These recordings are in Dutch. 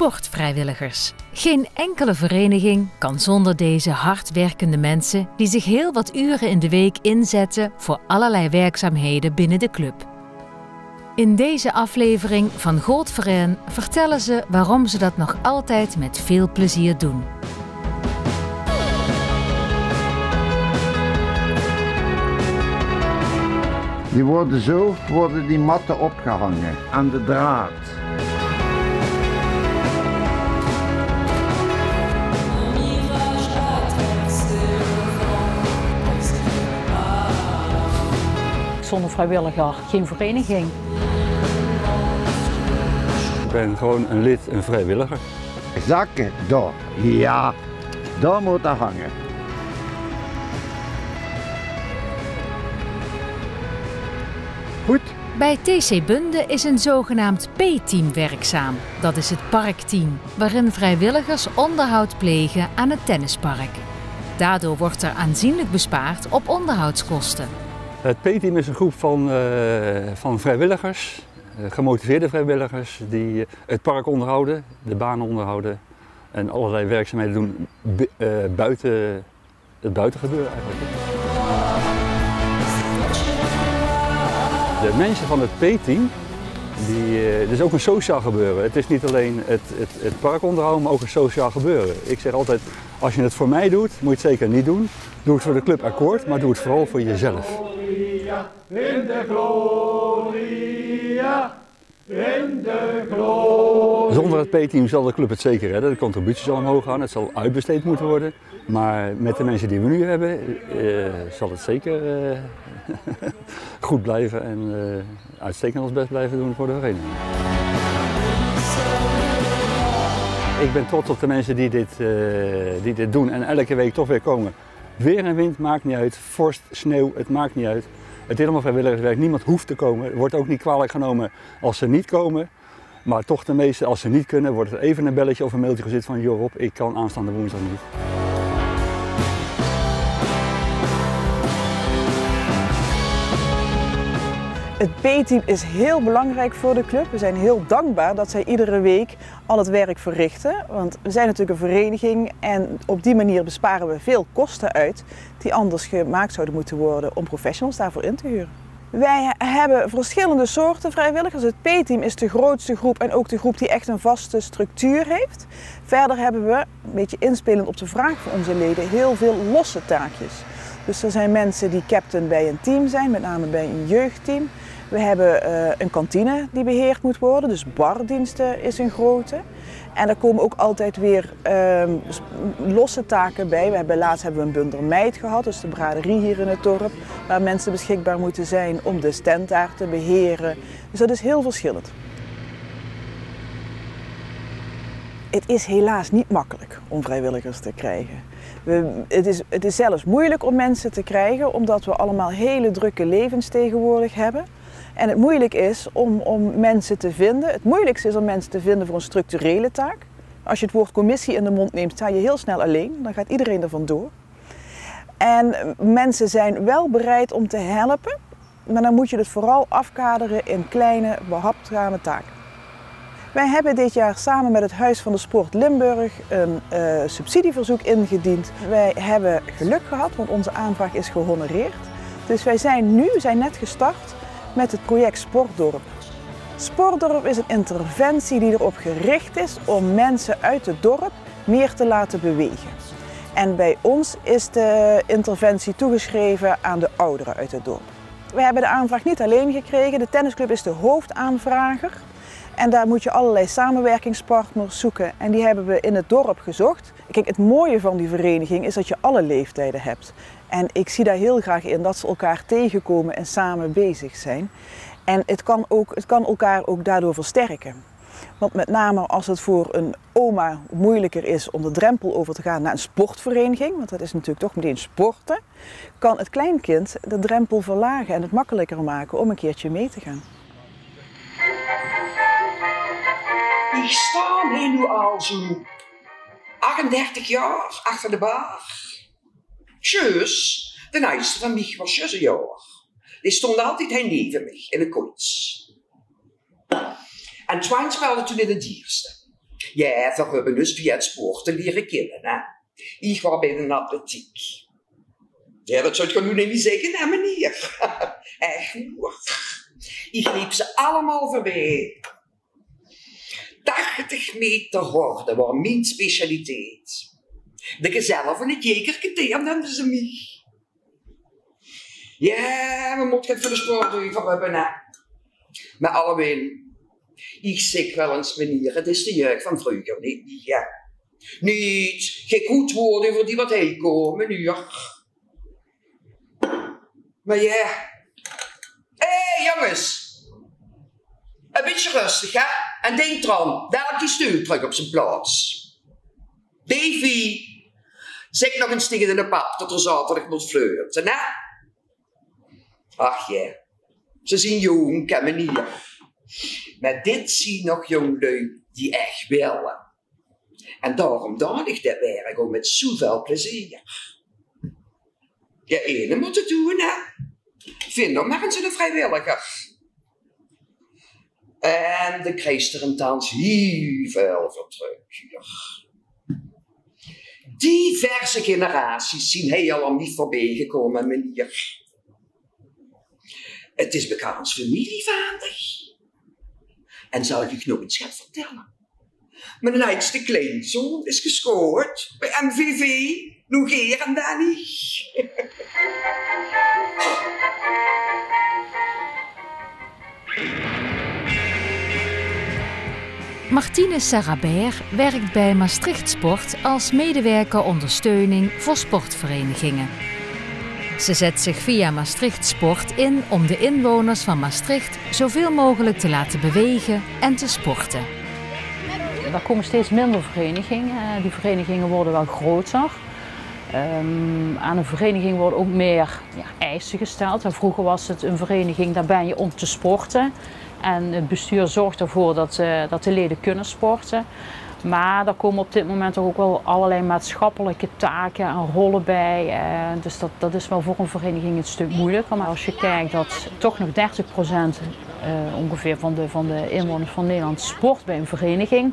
Sportvrijwilligers. Geen enkele vereniging kan zonder deze hardwerkende mensen die zich heel wat uren in de week inzetten voor allerlei werkzaamheden binnen de club. In deze aflevering van Gold Verein vertellen ze waarom ze dat nog altijd met veel plezier doen. Die worden zo, worden die matten opgehangen aan de draad. Zonder vrijwilliger geen vereniging. Ik ben gewoon een lid, een vrijwilliger. Zakken, daar. Ja, daar moet dat hangen. Goed, Bij TC Bunde is een zogenaamd P-team werkzaam. Dat is het parkteam, waarin vrijwilligers onderhoud plegen aan het tennispark. Daardoor wordt er aanzienlijk bespaard op onderhoudskosten. Het P-team is een groep van, eh, van vrijwilligers, eh, gemotiveerde vrijwilligers, die het park onderhouden, de banen onderhouden en allerlei werkzaamheden doen bu- eh, buiten het buitengebeuren eigenlijk. De mensen van het P-team, die, eh, het is ook een sociaal gebeuren. Het is niet alleen het, het, het park onderhouden, maar ook een sociaal gebeuren. Ik zeg altijd, als je het voor mij doet, moet je het zeker niet doen. Doe het voor de club akkoord, maar doe het vooral voor jezelf. Zonder het P-team zal de club het zeker redden. De contributie zal omhoog gaan, het zal uitbesteed moeten worden. Maar met de mensen die we nu hebben, eh, zal het zeker eh, goed blijven en eh, uitstekend ons best blijven doen voor de vereniging. Ik ben trots op de mensen die dit, die dit doen en elke week toch weer komen. Weer en wind maakt niet uit, vorst, sneeuw, het maakt niet uit. Het is allemaal vrijwilligerswerk, niemand hoeft te komen. Er wordt ook niet kwalijk genomen als ze niet komen. Maar toch de meeste, als ze niet kunnen, wordt er even een belletje of een mailtje gezet van joh ik kan aanstaande woensdag niet. Het B-team is heel belangrijk voor de club. We zijn heel dankbaar dat zij iedere week al het werk verrichten. Want we zijn natuurlijk een vereniging en op die manier besparen we veel kosten uit die anders gemaakt zouden moeten worden om professionals daarvoor in te huren. Wij hebben verschillende soorten vrijwilligers. Het P-team is de grootste groep en ook de groep die echt een vaste structuur heeft. Verder hebben we, een beetje inspelend op de vraag van onze leden, heel veel losse taakjes. Dus er zijn mensen die captain bij een team zijn, met name bij een jeugdteam. We hebben eh, een kantine die beheerd moet worden, dus bardiensten is een grote. En er komen ook altijd weer ehm, losse taken bij. We hebben, laatst hebben we een bundel meid gehad, dus de braderie hier in het dorp, waar mensen beschikbaar moeten zijn om de stand daar te beheren. Dus dat is heel verschillend. Het is helaas niet makkelijk om vrijwilligers te krijgen. We, het, is, het is zelfs moeilijk om mensen te krijgen, omdat we allemaal hele drukke levens tegenwoordig hebben. En het moeilijk is om, om mensen te vinden. Het moeilijkste is om mensen te vinden voor een structurele taak. Als je het woord commissie in de mond neemt, sta je heel snel alleen. Dan gaat iedereen er vandoor. En mensen zijn wel bereid om te helpen, maar dan moet je het vooral afkaderen in kleine, behapbare taken. Wij hebben dit jaar samen met het Huis van de Sport Limburg een eh, subsidieverzoek ingediend. Wij hebben geluk gehad, want onze aanvraag is gehonoreerd. Dus wij zijn nu, we zijn net gestart met het project Sportdorp. Sportdorp is een interventie die erop gericht is om mensen uit het dorp meer te laten bewegen. En bij ons is de interventie toegeschreven aan de ouderen uit het dorp. We hebben de aanvraag niet alleen gekregen, de tennisclub is de hoofdaanvrager. En daar moet je allerlei samenwerkingspartners zoeken. En die hebben we in het dorp gezocht. Kijk, het mooie van die vereniging is dat je alle leeftijden hebt. En ik zie daar heel graag in dat ze elkaar tegenkomen en samen bezig zijn. En het kan, ook, het kan elkaar ook daardoor versterken. Want met name als het voor een oma moeilijker is om de drempel over te gaan naar een sportvereniging, want dat is natuurlijk toch meteen sporten, kan het kleinkind de drempel verlagen en het makkelijker maken om een keertje mee te gaan. Ik sta nu al zo 38 jaar achter de bar. Tjus, de oudste van mij was 6 jaar. Die stond altijd heen neven mij in de koets. En Twijn speelde toen in het dierste. Ja, we hebben dus via het sporten leren kennen. Ik was bij de atletiek. Ja, dat zou je nu niet zeggen, hè, meneer? Echt hoor. Ik liep ze allemaal voorbij. 80 meter horde was mijn specialiteit. De gezellig van het jekerke noemden ze mij. Ja, we moeten het voor de sport hebben, hè. Maar allemaal, ik zeg wel eens, meneer, het is de jeugd van vroeger, niet? Ja. Niet, geen goed woorden voor die wat heen komen, meneer. Maar ja. Hé, hey, jongens. Een beetje rustig, hè? En denk erom, dadelijk die stuur terug op zijn plaats. Davy, zeg nog eens tegen de pap dat er zaterdag moet flirten, hè? Ach ja, ze zien jong, kan meneer. Maar dit zien nog jonglui die echt willen. En daarom dacht ik dat werk ook met zoveel plezier. Je ene moet het doen, hè? Vind nog maar eens een vrijwilliger. En de kreeg er een heel veel. Diverse generaties zien helemaal niet voorbij gekomen, meneer. Het is bekend familievader. En zal ik u nog iets gaan vertellen? Mijn oudste kleinzoon is gescoord bij MVV. Nog eer en Danny. Martine Sarabert werkt bij Maastricht Sport als medewerker ondersteuning voor sportverenigingen. Ze zet zich via Maastricht Sport in om de inwoners van Maastricht zoveel mogelijk te laten bewegen en te sporten. Er komen steeds minder verenigingen. Eh, die verenigingen worden wel groter. Um, aan een vereniging worden ook meer ja, eisen gesteld. Vroeger was het een vereniging, daar ben je om te sporten. En het bestuur zorgt ervoor dat, uh, dat de leden kunnen sporten. Maar er komen op dit moment ook wel allerlei maatschappelijke taken en rollen bij. Uh, dus dat, dat is wel voor een vereniging een stuk moeilijker. Maar als je kijkt dat toch nog 30% uh, ongeveer van de, van de inwoners van Nederland sport bij een vereniging.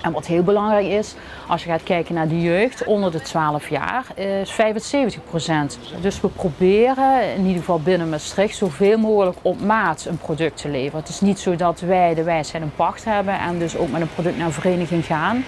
En wat heel belangrijk is, als je gaat kijken naar de jeugd onder de 12 jaar, is 75 procent. Dus we proberen in ieder geval binnen Maastricht zoveel mogelijk op maat een product te leveren. Het is niet zo dat wij de wijsheid een pacht hebben en dus ook met een product naar een vereniging gaan.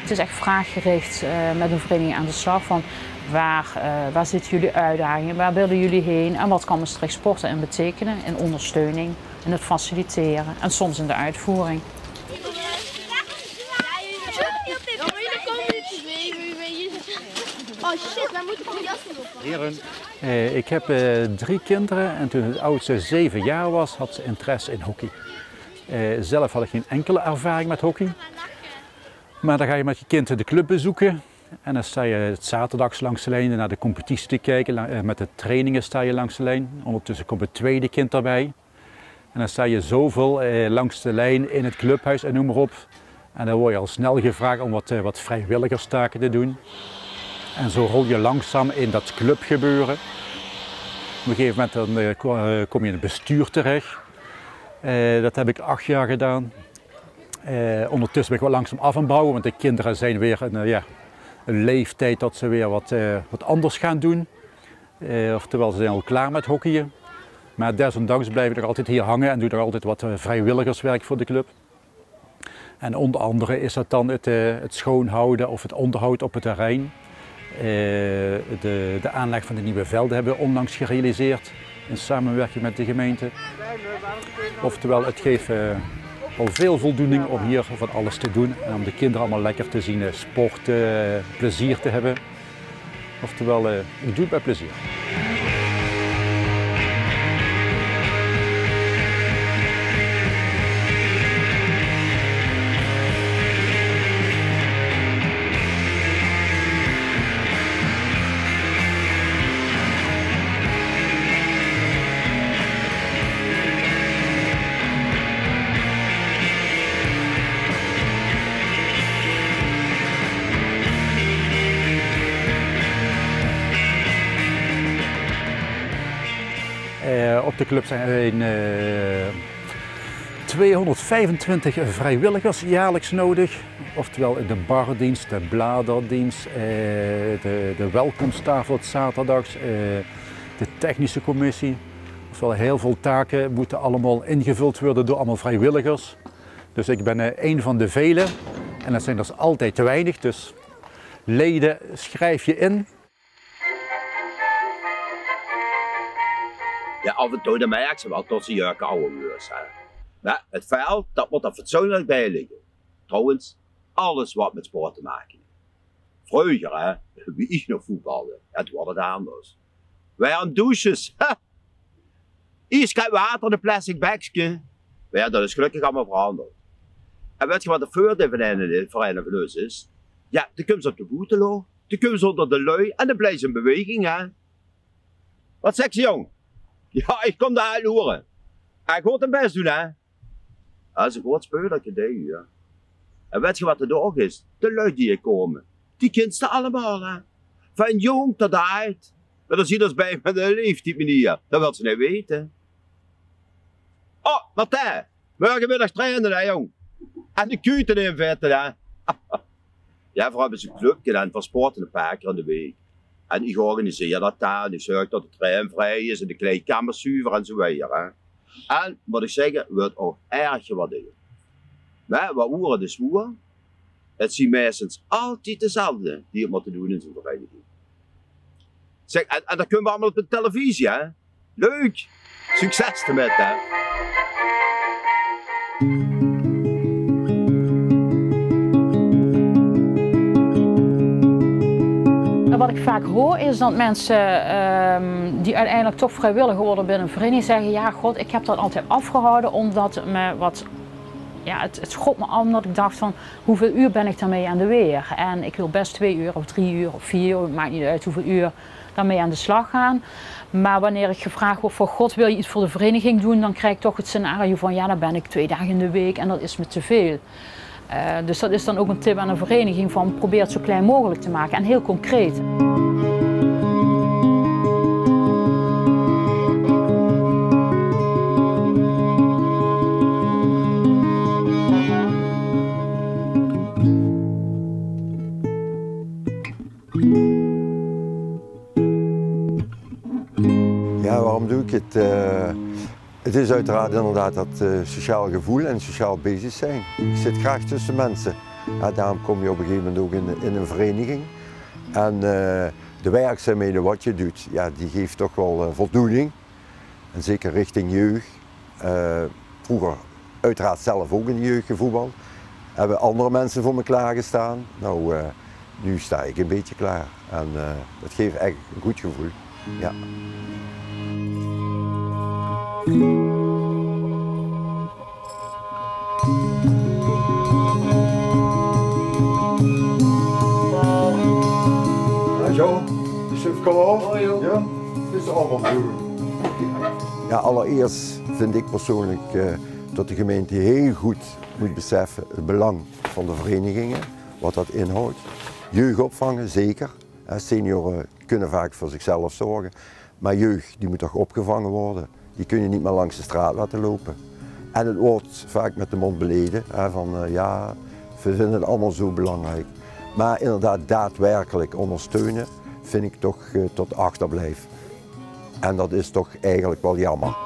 Het is echt vraaggericht uh, met een vereniging aan de slag van waar, uh, waar zitten jullie uitdagingen, waar willen jullie heen en wat kan Maastricht sporten en betekenen in ondersteuning in het faciliteren en soms in de uitvoering. Oh shit, wij moeten gewoon jassen op. Heren, eh, ik heb eh, drie kinderen en toen het oudste zeven jaar was, had ze interesse in hockey. Eh, zelf had ik geen enkele ervaring met hockey. Maar dan ga je met je kind de club bezoeken. En dan sta je het zaterdags langs de lijn naar de competitie te kijken. Eh, met de trainingen sta je langs de lijn. Ondertussen komt het tweede kind erbij. En dan sta je zoveel eh, langs de lijn in het clubhuis en noem maar op. En dan word je al snel gevraagd om wat, eh, wat vrijwilligerstaken te doen. En zo rol je langzaam in dat clubgebeuren. Op een gegeven moment dan, uh, kom je in het bestuur terecht. Uh, dat heb ik acht jaar gedaan. Uh, ondertussen ben ik wel langzaam af en bouwen, want de kinderen zijn weer een, ja, een leeftijd dat ze weer wat, wat anders gaan doen. oftewel, ze zijn al klaar met hockeyen. Maar desondanks blijf ik er altijd hier hangen en doe er altijd wat eh, vrijwilligerswerk voor de club. En onder andere is dat dan het, het schoonhouden of het onderhoud op het terrein. Uh, de, de, aanleg van de nieuwe velden hebben we onlangs gerealiseerd in samenwerking met de gemeente. Oftewel, het geeft al veel voldoening om hier van alles te doen en om de kinderen allemaal lekker te zien sporten, plezier te hebben. Oftewel, ik doe het bij plezier. Club zijn uh, 225 vrijwilligers jaarlijks nodig. Oftewel de bardienst, de bladerdienst, eh, de, de welkomsttafel zaterdags, eh, de technische commissie. Oftewel heel veel taken moeten allemaal ingevuld worden door allemaal vrijwilligers. Dus ik ben eh, een van de velen en dat zijn dus altijd te weinig. Dus leden schrijf je in. Ja, af en toe dan merk ze wel tot ze jurken oude zijn. Maar het veld, dat moet er fatsoenlijk bij liggen. Trouwens, alles wat met sport te maken heeft. Vroeger, hè, wie ik nog voetbalde, het wordt het anders. Wij aan douches, ha! Ijskoud water in een plastic bakje. Ja, dat is gelukkig allemaal veranderd. En weet je wat de voordeel van een vereniging ons is? Ja, dan kunnen ze op de voeten lopen, dan kunnen ze onder de lui en dan blijven ze in beweging, hè. Wat zeg je, jong? Ja, ik kom daar horen. Ik moet het best doen, hè. Dat is een groot speurlijk idee, ja. En weet je wat er ook is? De lui die hier komen, die ze allemaal, hè. Van jong tot oud. Maar dan zie je bij met een leeftijd manier. Dat wil ze niet weten. Oh, Martijn. Morgenmiddag trainen, hè, jong. En de kuten in vetten, hè. ja, voor hebben ze een clubje en voor sporten een paar keer in de week. En ik organiseer dat daar. En ik zorg dat de trein vrij is en de kleedkamer zuiver en zo weer. Hè. En wat ik zeg, wordt ook erg gewaardeerd. Maar wat horen de zwoer? Het zijn meestens altijd dezelfde die het moeten doen in zo'n vereniging. Zeg, en, en dat kunnen we allemaal op de televisie, hè? Leuk! Succes ermee, hè? Wat ik vaak hoor is dat mensen ehm, die uiteindelijk toch vrijwillig worden binnen een vereniging zeggen: Ja, god, ik heb dat altijd afgehouden omdat me wat. Ja, het, het schot me aan omdat ik dacht van hoeveel uur ben ik daarmee aan de weer? En ik wil best twee uur of drie uur of vier uur, maakt niet uit hoeveel uur daarmee aan de slag gaan. Maar wanneer ik gevraagd word voor God wil je iets voor de vereniging doen, dan krijg ik toch het scenario van ja, dan ben ik twee dagen in de week en dat is me te veel. Uh, dus dat is dan ook een tip aan een vereniging van probeer het zo klein mogelijk te maken en heel concreet. Ja, waarom doe ik het? Uh, het is uiteraard inderdaad dat uh, sociaal gevoel en sociaal bezig zijn. Ik zit graag tussen mensen. Daarom kom je op een gegeven moment ook in, in een vereniging. En uh, de werkzaamheden wat je doet, ja, die geeft toch wel voldoening. En zeker richting jeugd. vroeger uiteraard zelf ook in de jeugd gevoetbald. Hebben andere mensen voor me klaargestaan. Nou, nu sta ik een beetje klaar. En dat geeft echt een goed gevoel. Ja. Zo, is het klaar? Ja, het is allemaal doen. Ja, allereerst vind ik persoonlijk uh, dat de gemeente heel goed moet beseffen het belang van de verenigingen, wat dat inhoudt. Jeugdopvangen, zeker. Senioren kunnen vaak voor zichzelf zorgen. Maar jeugd die moet toch opgevangen worden. Die kun je niet meer langs de straat laten lopen. En het wordt vaak met de mond beleden. Hè, van uh, ja, we vinden het allemaal zo belangrijk. Maar inderdaad daadwerkelijk ondersteunen vind ik toch uh, tot achterblijf. En dat is toch eigenlijk wel jammer.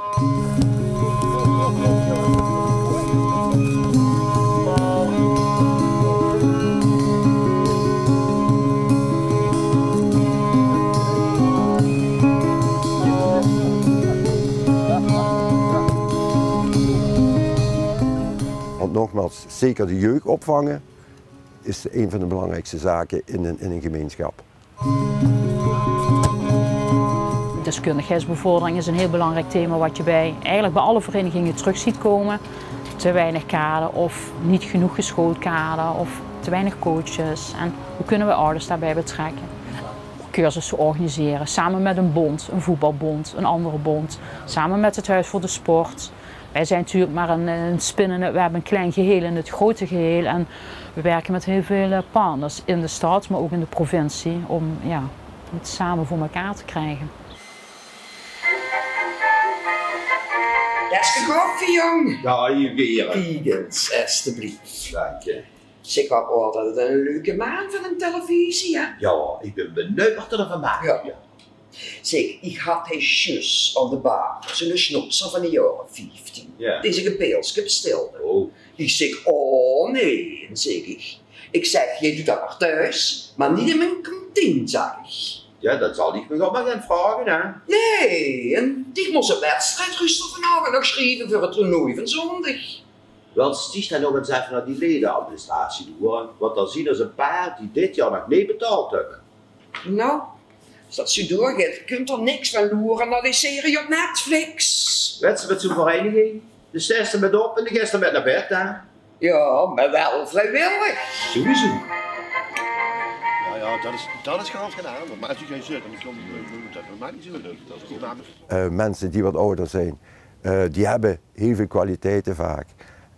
Nogmaals, zeker de jeugd opvangen is een van de belangrijkste zaken in een, in een gemeenschap. Deskundigheidsbevordering is een heel belangrijk thema wat je bij, eigenlijk bij alle verenigingen terug ziet komen. Te weinig kader of niet genoeg geschoold kader of te weinig coaches. En hoe kunnen we ouders daarbij betrekken? Cursussen organiseren, samen met een bond, een voetbalbond, een andere bond, samen met het Huis voor de Sport. Wij zijn natuurlijk maar een, een spinnende, we hebben een klein geheel in het grote geheel en we werken met heel veel eh, partners in de stad, maar ook in de provincie om ja, het samen voor elkaar te krijgen. Lekker koffie, jong. Ja, hier weer. Vegans, alstublieft. Dank je. Zeg, wat wordt het een leuke maan van een televisie, hè? Ja, ik ben benieuwd wat er van maakt. Ja. Zeg, ik had hij zus aan de bar, zo'n schnopser van de jaren 15. Ja. Die zich een pilsje bestelde. Oh. Ik zeg, oh nee, zeg ik. Ik zeg, jij doet dat maar thuis, maar niet in mijn kantine, zeg ik. Ja, dat zal ik me nog maar gaan vragen, hè. Nee, en die moest een wedstrijd rustig vanavond nog schrijven voor het toernooi van zondag. Wel, sticht dan nog eens even naar die ledenadministratie toe, hoor. Want dan zien er een paar die dit jaar nog niet betaald hebben. Nou, als dat zo doorgaat, kunt er niks van loeren naar die serie op Netflix. Weet ze met zo'n vereniging? De zesde met op en de gisteren met naar bed, hè. Ja, maar wel vrijwillig. Sowieso. Ja, ja, dat is, dat is gedaan. Maar als je geen zit, dan komt dat maakt niet zo leuk. Dat is goed aan Eh, mensen die wat ouder zijn, eh, die hebben heel veel kwaliteiten vaak.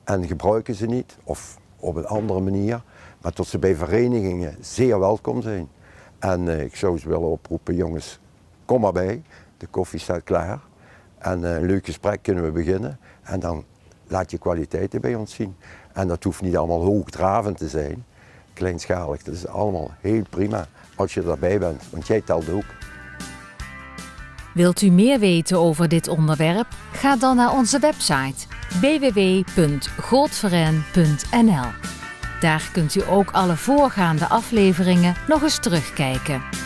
En gebruiken ze niet, of op een andere manier. Maar tot ze bij verenigingen zeer welkom zijn. En eh, ik zou ze willen oproepen, jongens, kom maar bij. De koffie staat klaar. En eh, een leuk gesprek kunnen we beginnen. En dan laat je kwaliteiten bij ons zien. En dat hoeft niet allemaal hoogdravend te zijn. Kleinschalig, dat is allemaal heel prima als je erbij bent. Want jij telt ook. Wilt u meer weten over dit onderwerp? Ga dan naar onze website www.goldveren.nl. Daar kunt u ook alle voorgaande afleveringen nog eens terugkijken.